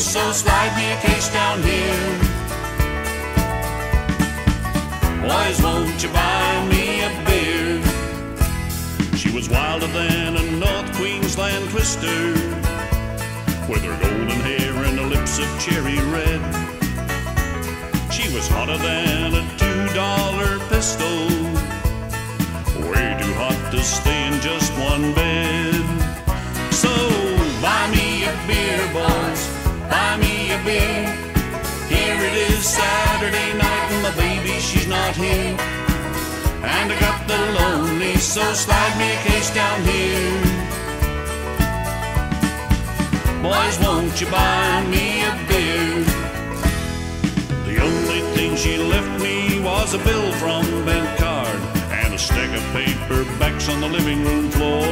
so slide me a case down here. Boys, won't you buy me a beer? She was wilder than a North Queensland twister, with her golden hair and her lips of cherry red. She was hotter than a two dollar pistol, way too hot to stay a. Here it is Saturday night and my baby, she's not here. And I got the lonely, so slide me a case down here. Boys, won't you buy me a beer? The only thing she left me was a bill from Bankcard and a stack of paperbacks on the living room floor.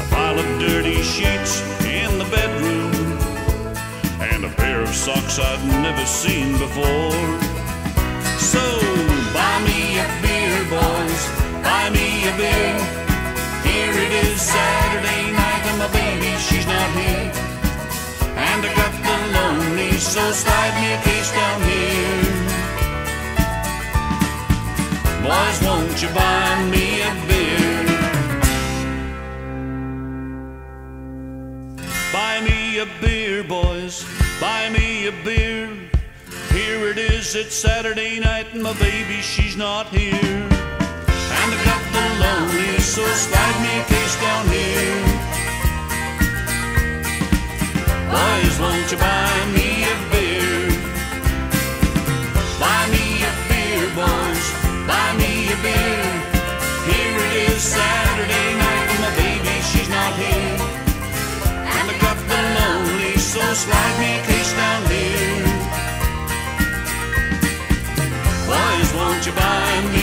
A pile of dirty sheets in the bedroom socks I'd never seen before. So buy me a beer, boys, buy me a beer. Here it is Saturday night and my baby, she's not here. And I got the lonely, so slide me a case down here. Boys, won't you buy me a beer? Buy me a beer, boys, buy me a beer. Here it is, it's Saturday night, and my baby, she's not here. And I got the lonely, so slide me a case down here. Boys, won't you buy me a beer? Buy me a beer, boys, buy me a beer. Here it is, Saturday just like me, Krishna live. boys. won't you buy me?